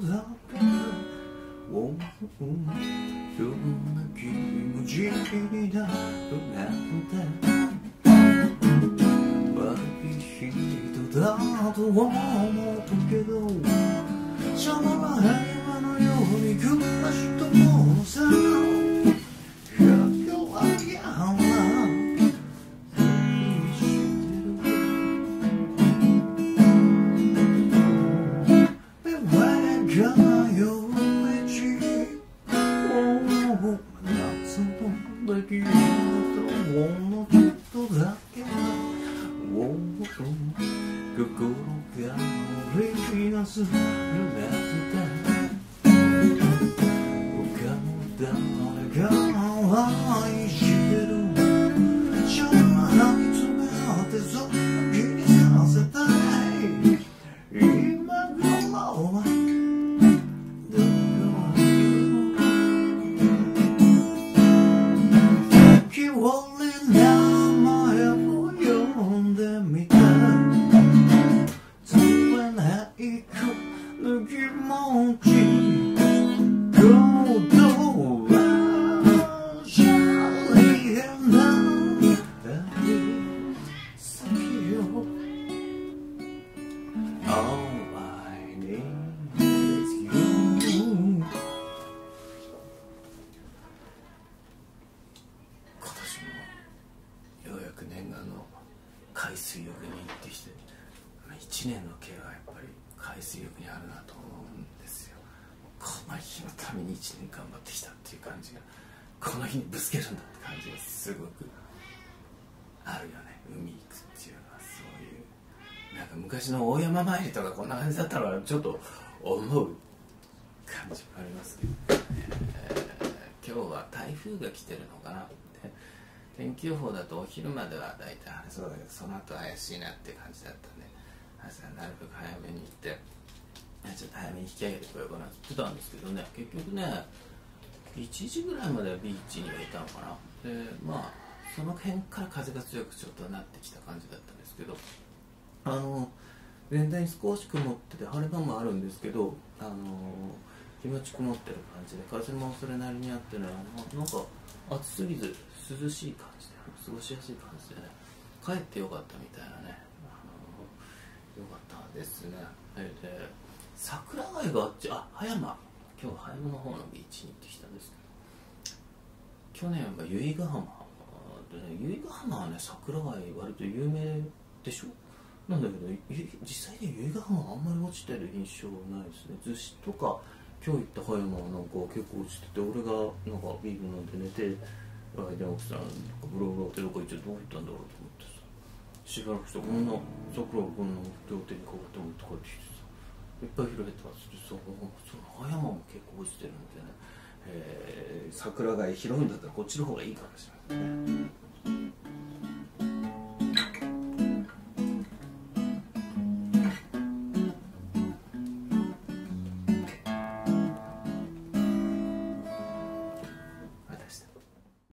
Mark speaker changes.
Speaker 1: だけおどんな気持ちにななんて悪い人だと思うけどしょうがない今のように暮らしたものさ弱々なふりしてるが愛し海水浴に行ってきて1年の計はやっぱり海水浴にあるなと思うんですよ。この日のために1年頑張ってきたっていう感じがこの日にぶつけるんだって感じがすごくあるよね。海行くっていうのはそういうなんか昔の大山参りとかこんな感じだったらちょっと思う感じもありますけど、えー今日は台風が来てるのかなで天気予報だとお昼までは大体晴れそうだけどその後怪しいなって感じだったんで朝なるべく早めに行ってちょっと早めに引き上げてこようかなって言ってたんですけどね。結局ね1時ぐらいまではビーチにはいたのかな。でまあその辺から風が強くちょっとなってきた感じだったんですけどあの全体に少し曇ってて晴れ間もあるんですけどあの気持ち曇ってる感じで風もそれなりにあってねななんか暑すぎず涼しい感じで過ごしやすい感じでね帰ってよかったみたいなねあのよかったですね。えで桜貝があっちあ葉山。今日葉山の方のビーチに行ってきたんですけど去年は由比ヶ浜でね由比ヶ浜はね桜貝割と有名でしょ？なんだけど実際に由比ヶ浜はあんまり落ちてる印象ないですね。逗子とか今日行った葉山はなんか結構落ちてて俺がなんかビール飲んで寝て間奥さんなんかブログってどこ行ってどう行ったんだろうと思ってさしばらくしてこんな桜がこんな両手にかかって持って帰ってきてさいっぱい広げてますそその葉山も結構落ちてるんでね、えー、桜貝拾うんだったらこっちの方がいいかもしれないね。